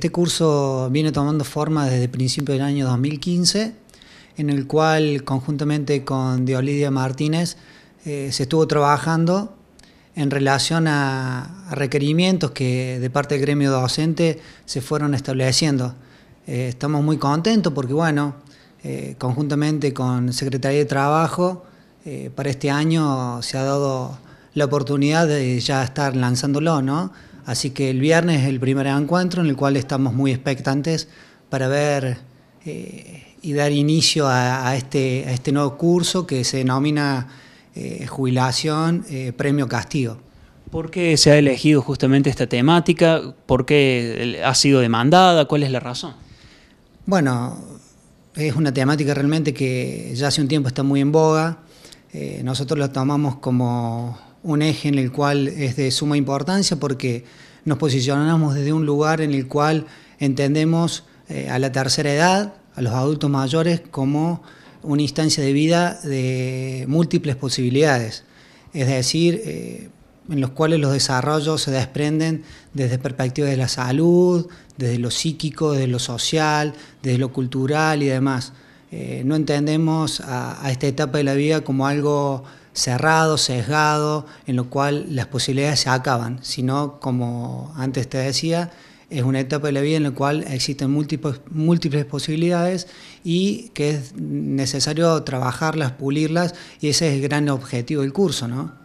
Este curso viene tomando forma desde el principio del año 2015, en el cual conjuntamente con Diolidia Martínez eh, se estuvo trabajando en relación a, requerimientos que de parte del gremio docente se fueron estableciendo. Eh, estamos muy contentos porque, bueno, eh, conjuntamente con Secretaría de Trabajo, para este año se ha dado la oportunidad de ya estar lanzándolo, ¿no? Así que el viernes es el primer encuentro en el cual estamos muy expectantes para ver eh, y dar inicio a, este, este, nuevo curso que se denomina eh, Jubilación eh, Premio Castigo. ¿Por qué se ha elegido justamente esta temática? ¿Por qué ha sido demandada? ¿Cuál es la razón? Bueno, es una temática realmente que ya hace un tiempo está muy en boga. nosotros la tomamos como un eje en el cual es de suma importancia porque nos posicionamos desde un lugar en el cual entendemos eh, a la tercera edad, a los adultos mayores, como una instancia de vida de múltiples posibilidades, es decir, eh, en los cuales los desarrollos se desprenden desde perspectivas de la salud, desde lo psíquico, desde lo social, desde lo cultural y demás. Eh, no entendemos a, esta etapa de la vida como algo cerrado, sesgado, en lo cual las posibilidades se acaban, sino como antes te decía, es una etapa de la vida en la cual existen múltiples, múltiples posibilidades y que es necesario trabajarlas, pulirlas, y ese es el gran objetivo del curso, ¿no?